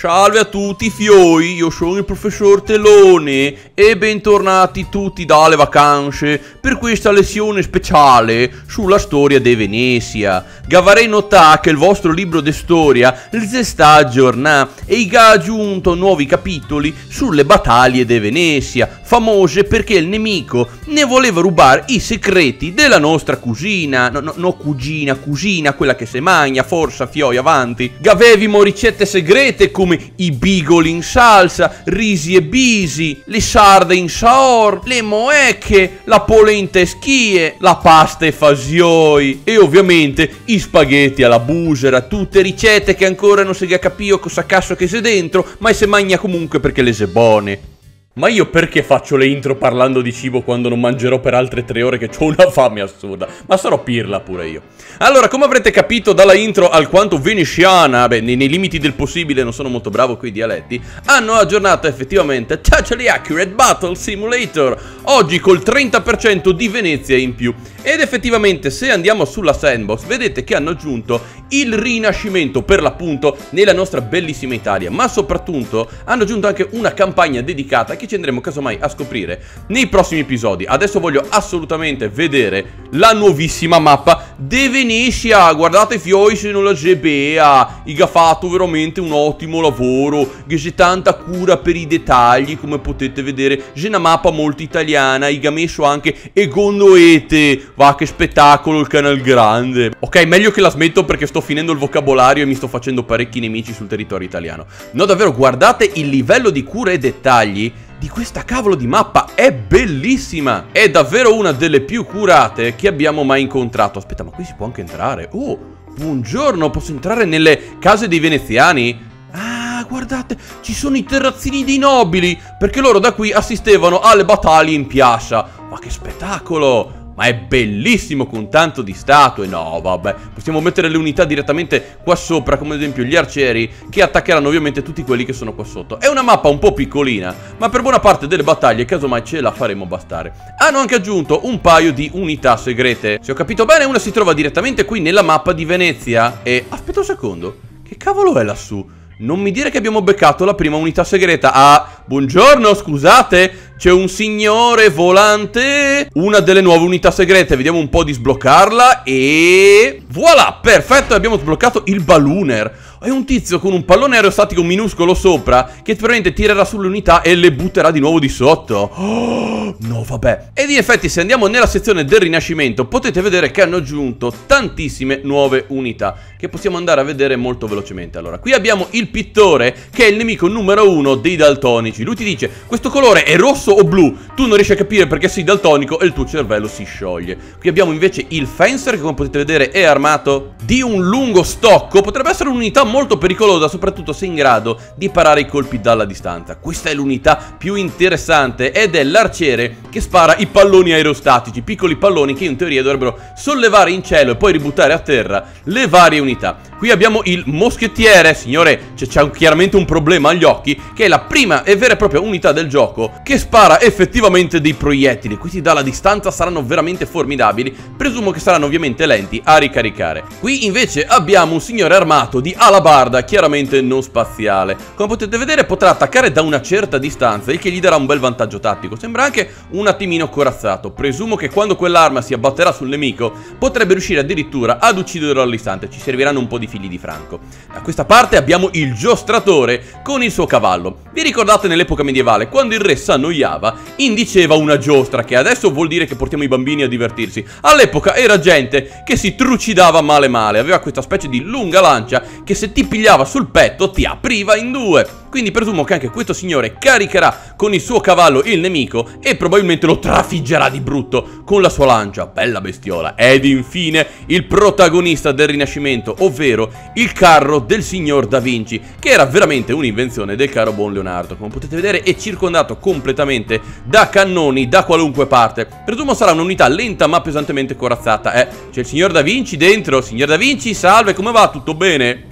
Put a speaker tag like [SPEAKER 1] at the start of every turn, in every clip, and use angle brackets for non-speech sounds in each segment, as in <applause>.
[SPEAKER 1] Salve a tutti fioi, io sono il professor Telone e bentornati tutti dalle vacanze per questa lezione speciale sulla storia di Venezia. Gavarei notare che il vostro libro di storia si sta aggiornando e ha aggiunto nuovi capitoli sulle battaglie di Venezia, famose perché il nemico ne voleva rubare i segreti della nostra cugina, no, no, no cugina, cugina, quella che se magna, forza fioi avanti. Gavevimo ricette segrete come come i bigoli in salsa, risi e bisi, le sarde in saor, le moecche, la polenta e schie, la pasta e fasioi e ovviamente i spaghetti alla busera, tutte ricette che ancora non si capito cosa cazzo che c'è dentro, ma se magna comunque perché le se buone. Ma io perché faccio le intro parlando di cibo quando non mangerò per altre tre ore che ho una fame assurda? Ma sarò pirla pure io. Allora, come avrete capito dalla intro alquanto veneziana, beh, nei, nei limiti del possibile non sono molto bravo con i dialetti, hanno aggiornato effettivamente Totally Accurate Battle Simulator, oggi col 30% di Venezia in più. Ed effettivamente se andiamo sulla sandbox vedete che hanno aggiunto il rinascimento per l'appunto nella nostra bellissima Italia, ma soprattutto hanno aggiunto anche una campagna dedicata che ci andremo casomai a scoprire nei prossimi episodi. Adesso voglio assolutamente vedere la nuovissima mappa De Venetia. Guardate fioi se non la GBA. Iga fatto veramente un ottimo lavoro. Che c'è tanta cura per i dettagli, come potete vedere. C'è una mappa molto italiana. Iga messo anche Egonoete. Va che spettacolo il canal grande. Ok, meglio che la smetto perché sto finendo il vocabolario e mi sto facendo parecchi nemici sul territorio italiano. No, davvero, guardate il livello di cura e dettagli di questa cavolo di mappa è bellissima È davvero una delle più curate che abbiamo mai incontrato Aspetta ma qui si può anche entrare Oh buongiorno posso entrare nelle case dei veneziani? Ah guardate ci sono i terrazzini dei nobili Perché loro da qui assistevano alle battaglie in piazza Ma che spettacolo ma è bellissimo con tanto di statue. No, vabbè, possiamo mettere le unità direttamente qua sopra, come ad esempio gli arcieri, che attaccheranno ovviamente tutti quelli che sono qua sotto. È una mappa un po' piccolina, ma per buona parte delle battaglie, casomai ce la faremo bastare. Hanno anche aggiunto un paio di unità segrete. Se ho capito bene, una si trova direttamente qui nella mappa di Venezia. E... aspetta un secondo, che cavolo è lassù? Non mi dire che abbiamo beccato la prima unità segreta. Ah, buongiorno, scusate. C'è un signore volante Una delle nuove unità segrete Vediamo un po' di sbloccarla E... Voilà, perfetto, abbiamo sbloccato il ballooner è un tizio con un pallone aerostatico minuscolo sopra che probabilmente tirerà sulle unità e le butterà di nuovo di sotto. Oh, <gasps> no, vabbè. Ed in effetti se andiamo nella sezione del rinascimento potete vedere che hanno aggiunto tantissime nuove unità che possiamo andare a vedere molto velocemente. Allora, qui abbiamo il pittore che è il nemico numero uno dei daltonici. Lui ti dice, questo colore è rosso o blu? Tu non riesci a capire perché sei daltonico e il tuo cervello si scioglie. Qui abbiamo invece il fencer che come potete vedere è armato di un lungo stocco. Potrebbe essere un'unità molto pericolosa, soprattutto se in grado di parare i colpi dalla distanza. Questa è l'unità più interessante ed è l'arciere che spara i palloni aerostatici, piccoli palloni che in teoria dovrebbero sollevare in cielo e poi ributtare a terra le varie unità. Qui abbiamo il moschettiere, signore, c'è chiaramente un problema agli occhi, che è la prima e vera e propria unità del gioco che spara effettivamente dei proiettili. Questi dalla distanza saranno veramente formidabili, presumo che saranno ovviamente lenti a ricaricare. Qui invece abbiamo un signore armato di ala alabarda, chiaramente non spaziale. Come potete vedere potrà attaccare da una certa distanza, il che gli darà un bel vantaggio tattico. Sembra anche un attimino corazzato. Presumo che quando quell'arma si abbatterà sul nemico, potrebbe riuscire addirittura ad ucciderlo all'istante. Ci serviranno un po' di figli di Franco. Da questa parte abbiamo il giostratore con il suo cavallo. Vi ricordate nell'epoca medievale, quando il re s'annoiava, indiceva una giostra, che adesso vuol dire che portiamo i bambini a divertirsi. All'epoca era gente che si trucidava male male, aveva questa specie di lunga lancia che se ti pigliava sul petto ti apriva in due. Quindi presumo che anche questo signore caricherà con il suo cavallo il nemico e probabilmente lo trafiggerà di brutto con la sua lancia. Bella bestiola. Ed infine il protagonista del Rinascimento, ovvero il carro del signor Da Vinci, che era veramente un'invenzione del caro buon Leonardo. Come potete vedere è circondato completamente da cannoni da qualunque parte. Presumo sarà un'unità lenta ma pesantemente corazzata. Eh, c'è il signor Da Vinci dentro. Signor Da Vinci, salve, come va? Tutto bene?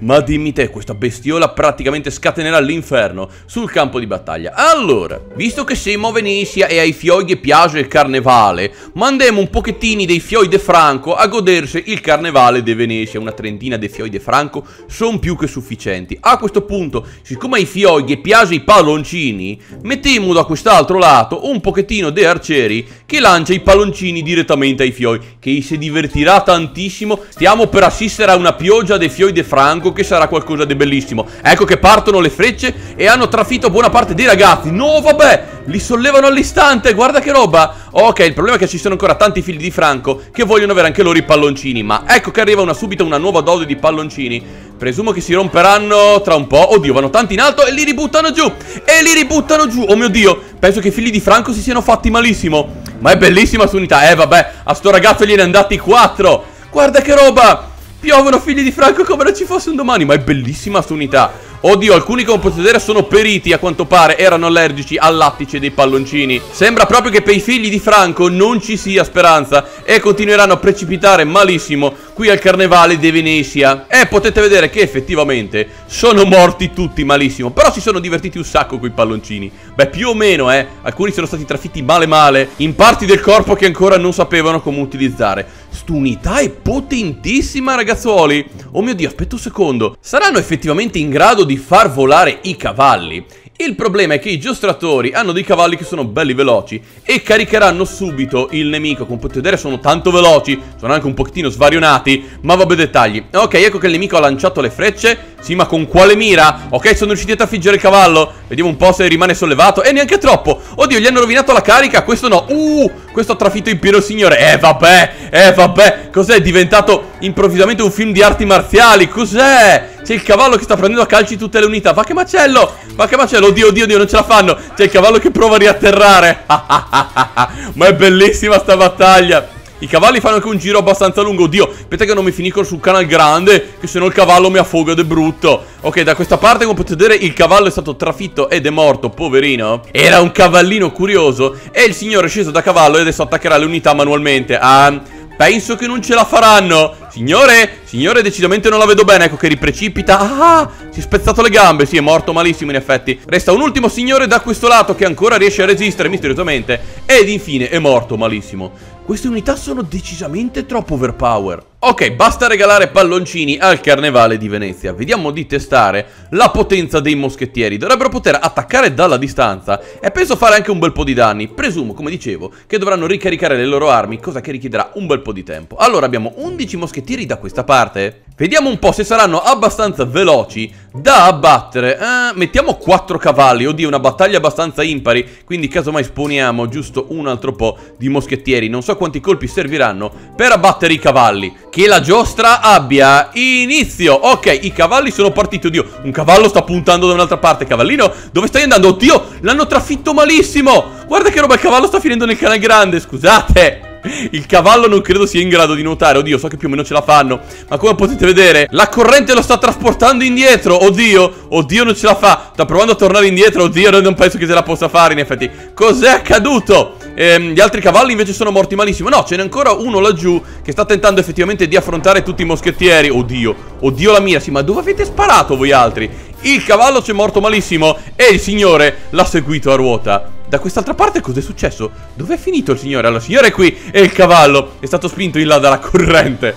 [SPEAKER 1] Ma dimmi te, questa bestiola praticamente scattata scatenerà l'inferno sul campo di battaglia. Allora, visto che siamo a Venezia e ai fioi piace il carnevale, mandiamo un pochettini dei fioi de Franco a godersi il carnevale de Venezia. Una trentina dei fioi de Franco sono più che sufficienti. A questo punto, siccome ai fioi piace i palloncini, mettiamo da quest'altro lato un pochettino de arcieri che lancia i palloncini direttamente ai fioi, che si divertirà tantissimo. Stiamo per assistere a una pioggia dei fioi de Franco che sarà qualcosa di bellissimo. Ecco che partono le frecce e hanno trafitto buona parte dei ragazzi. No, vabbè, li sollevano all'istante, guarda che roba. Ok, il problema è che ci sono ancora tanti figli di Franco che vogliono avere anche loro i palloncini. Ma ecco che arriva una, subito una nuova dose di palloncini. Presumo che si romperanno tra un po'. Oddio, vanno tanti in alto e li ributtano giù. E li ributtano giù. Oh mio Dio, penso che i figli di Franco si siano fatti malissimo. Ma è bellissima su unità. Eh, vabbè, a sto ragazzo gliene andati quattro. Guarda che roba. Piovono figli di Franco come non ci fosse un domani. Ma è bellissima su unità. Oddio, alcuni come potete vedere sono periti a quanto pare, erano allergici al lattice dei palloncini. Sembra proprio che per i figli di Franco non ci sia speranza e continueranno a precipitare malissimo qui al carnevale di Venezia. E potete vedere che effettivamente sono morti tutti malissimo, però si sono divertiti un sacco con i palloncini. Beh, più o meno, eh. Alcuni sono stati trafitti male male in parti del corpo che ancora non sapevano come utilizzare. St'unità è potentissima, ragazzuoli. Oh mio Dio, aspetta un secondo. Saranno effettivamente in grado di far volare i cavalli? Il problema è che i giostratori hanno dei cavalli che sono belli veloci e caricheranno subito il nemico. Come potete vedere sono tanto veloci, sono anche un pochettino svarionati, ma vabbè dettagli. Ok, ecco che il nemico ha lanciato le frecce. Sì, ma con quale mira? Ok, sono riusciti a trafiggere il cavallo. Vediamo un po' se rimane sollevato. E neanche troppo. Oddio, gli hanno rovinato la carica. Questo no. Uh, questo ha trafitto in pieno signore. Eh, vabbè, eh, vabbè. Cos'è diventato improvvisamente un film di arti marziali? Cos'è? C'è il cavallo che sta prendendo a calci tutte le unità. Va che macello! Va che macello! Oddio, oddio, oddio, non ce la fanno! C'è il cavallo che prova a riatterrare! <laughs> Ma è bellissima sta battaglia! I cavalli fanno anche un giro abbastanza lungo Oddio, aspetta che non mi finisco sul canal grande Che se no il cavallo mi affoga ed è brutto Ok, da questa parte come potete vedere il cavallo è stato trafitto ed è morto, poverino Era un cavallino curioso E il signore è sceso da cavallo e adesso attaccherà le unità manualmente Ah, penso che non ce la faranno. Signore, signore decisamente non la vedo bene. Ecco che riprecipita. Ah, si è spezzato le gambe. Sì, è morto malissimo in effetti. Resta un ultimo signore da questo lato che ancora riesce a resistere misteriosamente. Ed infine è morto malissimo. Queste unità sono decisamente troppo overpower. Ok, basta regalare palloncini al carnevale di Venezia. Vediamo di testare la potenza dei moschettieri. Dovrebbero poter attaccare dalla distanza e penso fare anche un bel po' di danni. Presumo, come dicevo, che dovranno ricaricare le loro armi, cosa che richiederà un bel po' di tempo. Allora abbiamo 11 moschettieri da questa parte. Vediamo un po' se saranno abbastanza veloci da abbattere. Eh, mettiamo 4 cavalli. Oddio, una battaglia abbastanza impari. Quindi casomai sponiamo giusto un altro po' di moschettieri. Non so quanti colpi serviranno per abbattere i cavalli. Che la giostra abbia inizio. Ok, i cavalli sono partiti. Oddio, un cavallo sta puntando da un'altra parte. Cavallino, dove stai andando? Oddio, l'hanno trafitto malissimo. Guarda che roba, il cavallo sta finendo nel canale grande. Scusate. Il cavallo non credo sia in grado di nuotare Oddio, so che più o meno ce la fanno Ma come potete vedere, la corrente lo sta trasportando indietro Oddio, oddio non ce la fa Sta provando a tornare indietro Oddio, non penso che ce la possa fare in effetti Cos'è accaduto? Ehm, gli altri cavalli invece sono morti malissimo. No, ce n'è ancora uno laggiù Che sta tentando effettivamente di affrontare tutti i moschettieri. Oddio, oddio la mia Sì, ma dove avete sparato voi altri? Il cavallo c'è morto malissimo E il signore l'ha seguito a ruota da quest'altra parte cos'è successo? Dov'è finito il signore? Allora, il signore è qui e il cavallo è stato spinto in là dalla corrente.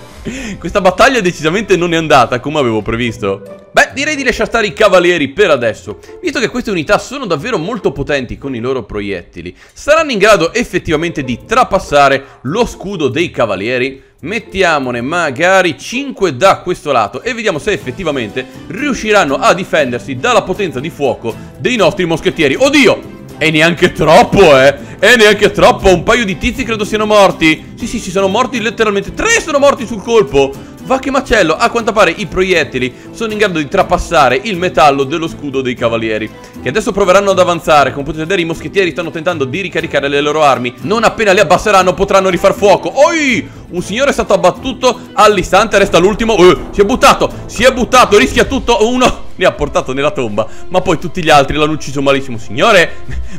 [SPEAKER 1] Questa battaglia decisamente non è andata come avevo previsto. Beh, direi di lasciare stare i cavalieri per adesso. Visto che queste unità sono davvero molto potenti con i loro proiettili, saranno in grado effettivamente di trapassare lo scudo dei cavalieri? Mettiamone magari 5 da questo lato e vediamo se effettivamente riusciranno a difendersi dalla potenza di fuoco dei nostri moschettieri. Oddio! E neanche troppo, eh. E neanche troppo. Un paio di tizi credo siano morti. Sì, sì, si sono morti letteralmente. Tre sono morti sul colpo. Va che macello. A quanto pare i proiettili sono in grado di trapassare il metallo dello scudo dei cavalieri Che adesso proveranno ad avanzare. Come potete vedere i moschettieri stanno tentando di ricaricare le loro armi. Non appena le abbasseranno potranno rifar fuoco. Oi! Un signore è stato abbattuto. All'istante Resta l'ultimo. Uh, Si è buttato. Si è buttato. Rischia tutto. Uno ne ha portato nella tomba, ma poi tutti gli altri l'hanno ucciso malissimo. Signore,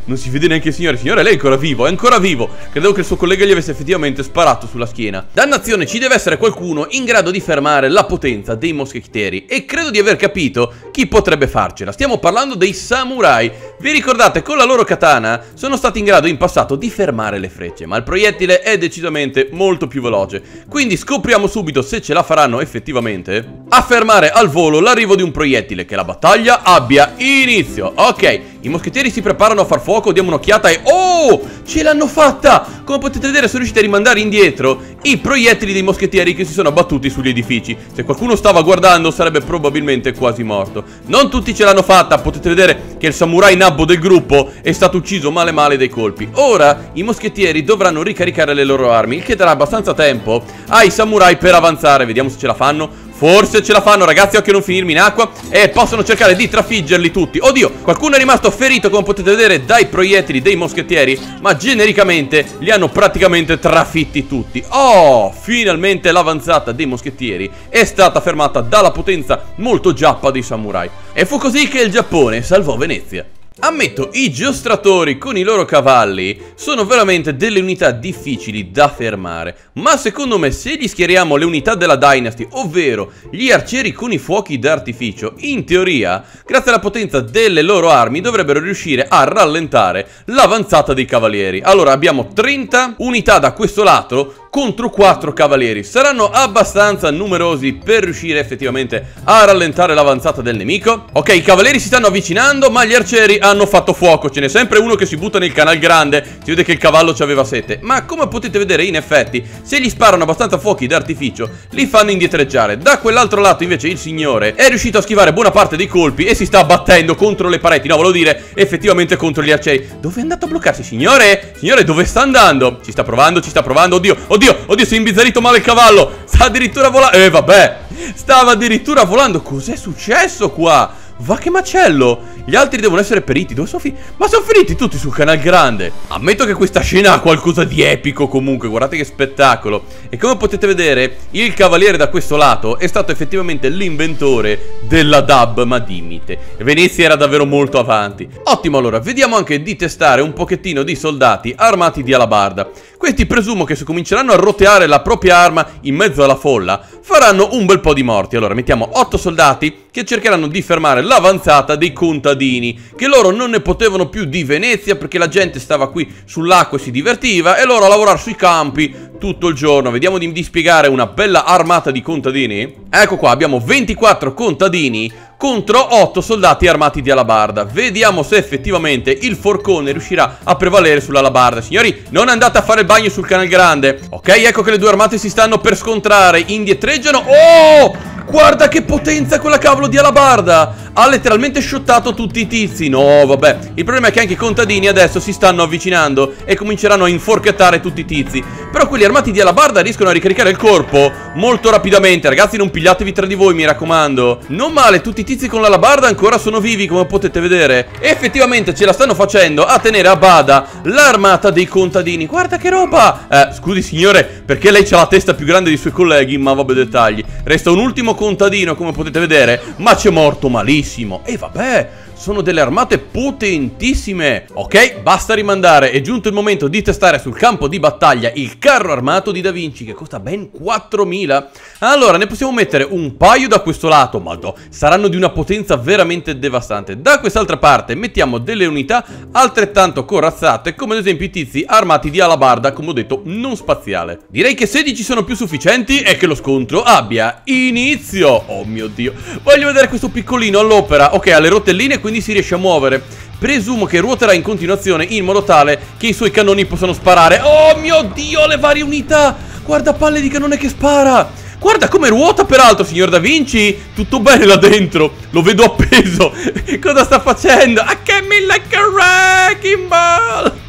[SPEAKER 1] non si vede neanche il signore. Signore, lei è ancora vivo, è ancora vivo. Credevo che il suo collega gli avesse effettivamente sparato sulla schiena. Dannazione, ci deve essere qualcuno in grado di fermare la potenza dei moschettieri. E credo di aver capito chi potrebbe farcela. Stiamo parlando dei samurai. Vi ricordate, con la loro katana sono stati in grado in passato di fermare le frecce, ma il proiettile è decisamente molto più veloce. Quindi scopriamo subito se ce la faranno effettivamente a fermare al volo l'arrivo di un proiettile, che la battaglia abbia inizio. Ok, i moschettieri si preparano a far fuoco, diamo un'occhiata e... Oh! Ce l'hanno fatta! Come potete vedere sono riusciti a rimandare indietro i proiettili dei moschettieri che si sono abbattuti sugli edifici. Se qualcuno stava guardando sarebbe probabilmente quasi morto. Non tutti ce l'hanno fatta, potete vedere che il samurai nabbo del gruppo è stato ucciso male male dai colpi. Ora i moschettieri dovranno ricaricare le loro armi, il che darà abbastanza tempo ai samurai per avanzare. Vediamo se ce la fanno. Forse ce la fanno ragazzi, occhio a non finirmi in acqua E possono cercare di trafiggerli tutti. Oddio, qualcuno è rimasto ferito come potete vedere dai proiettili dei moschettieri Ma genericamente li hanno praticamente trafitti tutti. Oh, finalmente l'avanzata dei moschettieri è stata fermata dalla potenza molto giappa dei samurai. E fu così che il Giappone salvò Venezia Ammetto, i giostratori con i loro cavalli sono veramente delle unità difficili da fermare, ma secondo me se gli schieriamo le unità della Dynasty, ovvero gli arcieri con i fuochi d'artificio, in teoria, grazie alla potenza delle loro armi, dovrebbero riuscire a rallentare l'avanzata dei cavalieri. Allora abbiamo 30 unità da questo lato contro 4 cavalieri. Saranno abbastanza numerosi per riuscire effettivamente a rallentare l'avanzata del nemico. Ok, i cavalieri si stanno avvicinando, ma gli arcieri hanno fatto fuoco. Ce n'è sempre uno che si butta nel canal grande. Si vede che il cavallo ci aveva sete. Ma come potete vedere, in effetti, se gli sparano abbastanza fuochi d'artificio, li fanno indietreggiare. Da quell'altro lato, invece, il signore è riuscito a schivare buona parte dei colpi e si sta battendo contro le pareti. No, volevo dire, effettivamente contro gli arcieri. Dove è andato a bloccarsi, signore? Signore, dove sta andando? Ci sta provando, ci sta provando. Oddio, oddio. Oddio, oddio, si è imbizzarito male il cavallo. Sta addirittura volando Eh, vabbè. Stava addirittura volando. Cos'è successo qua? Va che macello. Gli altri devono essere periti. Dove sono finiti? Ma sono finiti tutti sul canal grande. Ammetto che questa scena ha qualcosa di epico comunque. Guardate che spettacolo. E come potete vedere Il cavaliere da questo lato È stato effettivamente l'inventore Della dub Madimite Venezia era davvero molto avanti. Ottimo allora Vediamo anche di testare un pochettino di soldati Armati di alabarda questi presumo che se cominceranno a roteare la propria arma in mezzo alla folla, faranno un bel po' di morti. Allora mettiamo 8 soldati che cercheranno di fermare l'avanzata dei contadini, che loro non ne potevano più di Venezia perché la gente stava qui sull'acqua e si divertiva e loro a lavorare sui campi tutto il giorno. Vediamo di dispiegare una bella armata di contadini. Ecco qua, abbiamo 24 contadini contro 8 soldati armati di alabarda. Vediamo se effettivamente il forcone riuscirà a prevalere sull'alabarda. Signori, non andate a fare il bagno sul canale grande. Ok, ecco che le due armate si stanno per scontrare. Indietreggiano. Oh! Guarda che potenza quella cavolo di alabarda Ha letteralmente shottato tutti i tizi No vabbè Il problema è che anche i contadini adesso si stanno avvicinando E cominceranno a inforchettare tutti i tizi Però quelli armati di alabarda riescono a ricaricare il corpo Molto rapidamente Ragazzi non pigliatevi tra di voi mi raccomando Non male tutti i tizi con l'alabarda ancora sono vivi come potete vedere effettivamente ce la stanno facendo a tenere a bada L'armata dei contadini Guarda che roba Eh scusi signore perché lei ha la testa più grande dei suoi colleghi Ma vabbè dettagli. Resta un ultimo contadino come potete vedere Ma c'è morto malissimo. E vabbè sono delle armate potentissime. Ok, basta rimandare. È giunto il momento di testare sul campo di battaglia Il carro armato di Da Vinci Che costa ben 4.000 Allora, ne possiamo mettere un paio da questo lato. Ma no, saranno di una potenza veramente devastante. Da quest'altra parte mettiamo delle unità altrettanto corazzate Come ad esempio i tizi armati di alabarda Come ho detto, non spaziale. Direi che 16 sono più sufficienti E che lo scontro abbia inizio. Oh mio Dio. Voglio vedere questo piccolino all'opera. Ok, ha le rotelline quindi quindi si riesce a muovere. Presumo che ruoterà in continuazione in modo tale che i suoi cannoni possano sparare. Oh mio Dio, le varie unità! Guarda palle di cannone che spara! Guarda come ruota peraltro, signor Da Vinci! Tutto bene là dentro! Lo vedo appeso! <laughs> Cosa sta facendo? I can me like a wrecking ball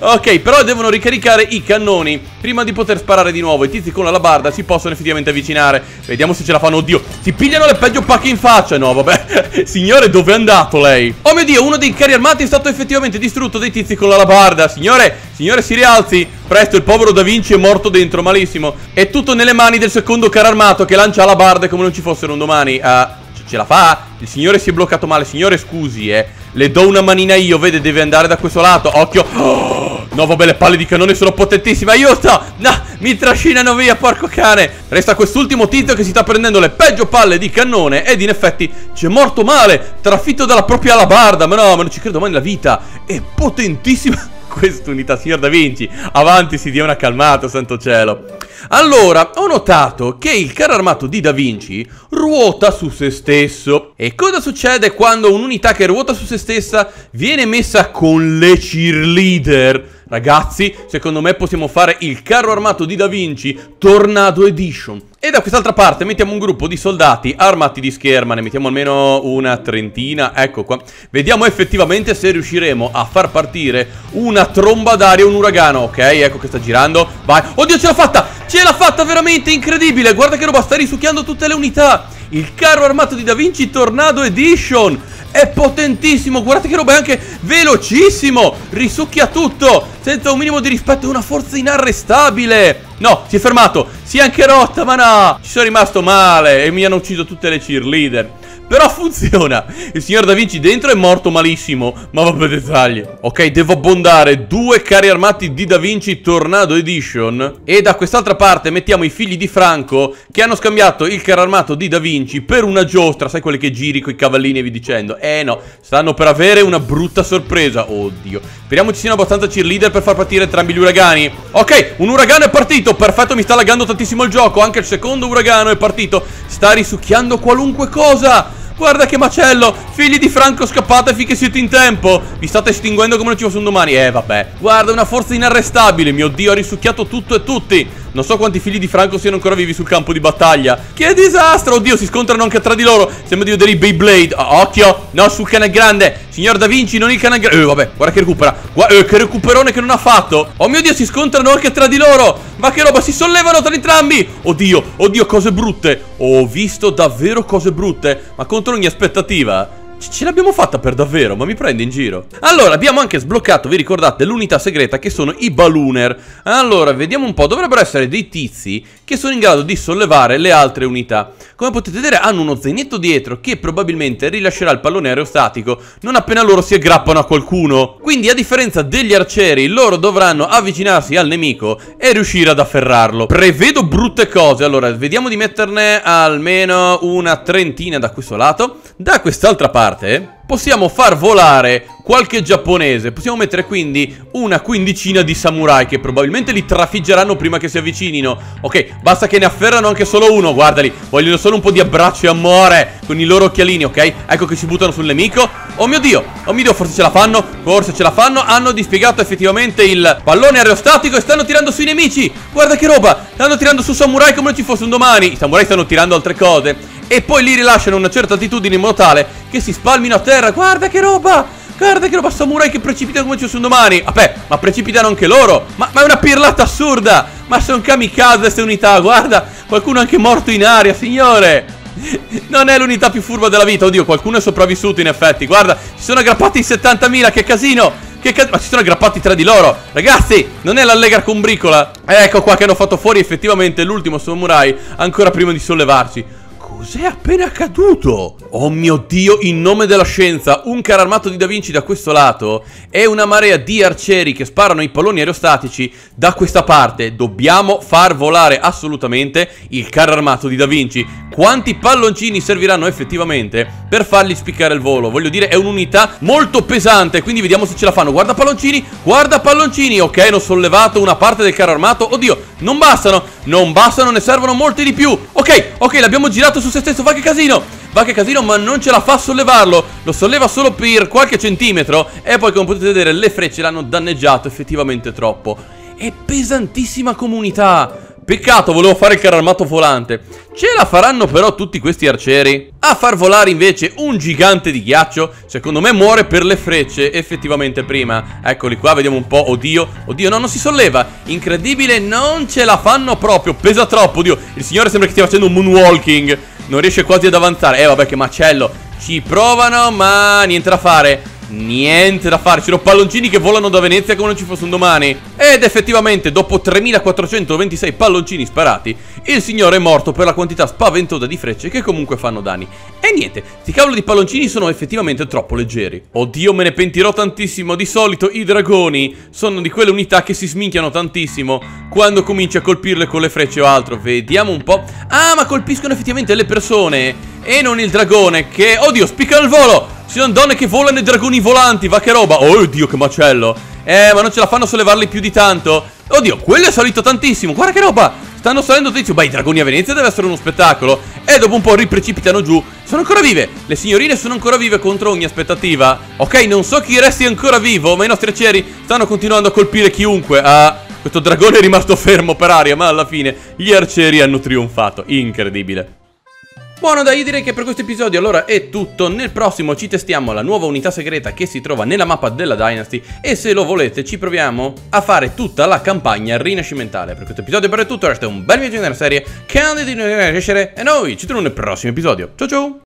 [SPEAKER 1] Ok, però devono ricaricare i cannoni Prima di poter sparare di nuovo I tizi con la labarda si possono effettivamente avvicinare Vediamo se ce la fanno, oddio Si pigliano le peggio pacche in faccia No, vabbè <laughs> Signore, dove è andato lei? Oh mio Dio, uno dei carri armati è stato effettivamente distrutto dai tizi con la labarda Signore, signore si rialzi Presto, il povero Da Vinci è morto dentro, malissimo È tutto nelle mani del secondo carro armato Che lancia la barda come non ci fossero un domani uh, Ce la fa? Il signore si è bloccato male. Signore, scusi, eh. Le do una manina io, vede, deve andare da questo lato. Occhio. <gasps> Oh, no, vabbè, le palle di cannone sono potentissime. Aiuto! No, mi trascinano via, porco cane. Resta quest'ultimo tizio che si sta prendendo le peggio palle di cannone. Ed in effetti c'è morto male. Trafitto dalla propria alabarda. Ma no, ma non ci credo mai nella vita. È potentissima <laughs> quest'unità, signor Da Vinci. Avanti, si dia una calmata, santo cielo. Allora, ho notato che il carro armato di Da Vinci ruota su se stesso. E cosa succede quando un'unità che ruota su se stessa viene messa con le cheerleader? Ragazzi, secondo me possiamo fare il carro armato di Da Vinci Tornado Edition. E da quest'altra parte mettiamo un gruppo di soldati armati di scherma, ne mettiamo almeno una trentina, ecco qua. Vediamo effettivamente se riusciremo a far partire una tromba d'aria, un uragano. Ok, ecco che sta girando, vai. Oddio, ce l'ha fatta! Ce l'ha fatta veramente incredibile! Guarda che roba, sta risucchiando tutte le unità! Il carro armato di Da Vinci Tornado Edition! È potentissimo, guardate che roba è anche velocissimo Risucchia tutto, senza un minimo di rispetto È una forza inarrestabile. No, si è fermato, si è anche rotta, ma no. Ci sono rimasto male e mi hanno ucciso tutte le cheerleader però funziona. Il signor Da Vinci dentro è morto malissimo Ma vabbè dettagli. Ok devo abbondare due carri armati di Da Vinci Tornado Edition. E da quest'altra parte mettiamo i figli di Franco Che hanno scambiato il carro armato di Da Vinci Per una giostra. Sai quelle che giri con i cavallini e vi dicendo Eh no Stanno per avere una brutta sorpresa. Oddio Speriamo ci siano abbastanza cheerleader per far partire entrambi gli uragani. Ok un uragano è partito. Perfetto mi sta laggando tantissimo il gioco. Anche il secondo uragano è partito. Sta risucchiando qualunque cosa. Guarda che macello. Figli di Franco scappate finché siete in tempo. Vi state estinguendo come non ci fosse un domani. Eh vabbè. Guarda una forza inarrestabile. Mio dio ha risucchiato tutto e tutti non so quanti figli di Franco siano ancora vivi sul campo di battaglia. Che disastro! Oddio si scontrano anche tra di loro. Sembra di vedere i Beyblade. Oh, Occhio! No sul cane grande. Signor Da Vinci non il cane grande. Eh vabbè guarda che recupera. Guarda eh, che recuperone che non ha fatto. Oh mio dio si scontrano anche tra di loro. Ma che roba si sollevano tra entrambi. Oddio Oddio cose brutte. Ho visto davvero cose brutte Ma contro ogni aspettativa Ce l'abbiamo fatta per davvero, ma mi prende in giro. Allora, abbiamo anche sbloccato, vi ricordate, l'unità segreta che sono i ballooner Allora, vediamo un po', dovrebbero essere dei tizi che sono in grado di sollevare le altre unità. Come potete vedere hanno uno zainetto dietro che probabilmente rilascerà il pallone aerostatico Non appena loro si aggrappano a qualcuno. Quindi a differenza degli arcieri, loro dovranno avvicinarsi al nemico e riuscire ad afferrarlo. Prevedo brutte cose, allora vediamo di metterne almeno una trentina da questo lato Da quest'altra parte parte possiamo far volare qualche giapponese. Possiamo mettere quindi una quindicina di samurai Che probabilmente li trafiggeranno prima che si avvicinino. Ok, basta che ne afferrano anche solo uno. Guardali, vogliono solo un po' di abbraccio e amore Con i loro occhialini, ok? Ecco che si buttano sul nemico. Oh mio Dio, oh mio Dio, forse ce la fanno Forse ce la fanno. Hanno dispiegato effettivamente il pallone aerostatico E stanno tirando sui nemici. Guarda che roba Stanno tirando su samurai come non ci fosse un domani. I samurai stanno tirando altre cose. E poi li rilasciano una certa altitudine in modo tale che si spalmino a terra. Guarda che roba! Guarda che roba samurai che precipitano come ci un domani. Vabbè, ma precipitano anche loro. Ma, ma è una pirlata assurda. Ma sono kamikaze queste unità. Guarda, qualcuno è anche morto in aria, signore. Non è l'unità più furba della vita. Oddio, qualcuno è sopravvissuto in effetti. Guarda, si sono aggrappati in 70.000. Che casino. Che cazzo? Ma si sono aggrappati tra di loro Ragazzi, non è l'allegra combricola Ecco qua che hanno fatto fuori effettivamente l'ultimo samurai Ancora prima di sollevarsi Cos'è appena accaduto? Oh mio Dio, in nome della scienza, un carro armato di Da Vinci da questo lato e una marea di arcieri che sparano i palloni aerostatici da questa parte. Dobbiamo far volare assolutamente il carro armato di Da Vinci. Quanti palloncini serviranno effettivamente per fargli spiccare il volo? Voglio dire, è un'unità molto pesante, quindi vediamo se ce la fanno. Guarda palloncini, guarda palloncini. Ok, hanno sollevato una parte del carro armato. Oddio, non bastano, non bastano, ne servono molti di più. Ok, ok, l'abbiamo girato su se stesso, va che casino Va che casino ma non ce la fa a sollevarlo Lo solleva solo per qualche centimetro E poi come potete vedere le frecce l'hanno danneggiato effettivamente troppo. È pesantissima comunità. Peccato, volevo fare il carro armato volante. Ce la faranno però tutti questi arcieri? A far volare invece un gigante di ghiaccio Secondo me muore per le frecce Effettivamente prima. Eccoli qua, vediamo un po' Oddio, oddio, no, non si solleva. Incredibile, non ce la fanno proprio Pesa troppo, oddio Il signore sembra che stia facendo un moonwalking Non riesce quasi ad avanzare. Eh vabbè che macello. Ci provano ma niente da fare Niente da fare, c'erano palloncini che volano da Venezia come non ci fosse un domani. Ed effettivamente, dopo 3426 palloncini sparati, il signore è morto per la quantità spaventosa di frecce che comunque fanno danni. E niente, sti cavolo di palloncini sono effettivamente troppo leggeri. Oddio, me ne pentirò tantissimo. Di solito i dragoni sono di quelle unità che si sminchiano tantissimo quando cominci a colpirle con le frecce o altro. Vediamo un po'. Ah, ma colpiscono effettivamente le persone e non il dragone che... Oddio, spicca il volo! Ci sono donne che volano e dragoni volanti, va che roba! Oh, Dio, che macello! Eh, ma non ce la fanno sollevarli più di tanto. Oddio, quello è salito tantissimo, guarda che roba! Stanno salendo tantissimo. Beh, i dragoni a Venezia deve essere uno spettacolo. E dopo un po' riprecipitano giù. Sono ancora vive. Le signorine sono ancora vive contro ogni aspettativa. Ok, non so chi resti ancora vivo, ma i nostri arcieri stanno continuando a colpire chiunque. Ah, questo dragone è rimasto fermo per aria, ma alla fine gli arcieri hanno trionfato. Incredibile. Buono dai, io direi che per questo episodio allora è tutto. Nel prossimo ci testiamo la nuova unità segreta che si trova nella mappa della Dynasty e se lo volete ci proviamo a fare tutta la campagna rinascimentale. Per questo episodio per tutto, resta un bel viaggio nella serie, candido di crescere e noi ci troviamo nel prossimo episodio. Ciao ciao!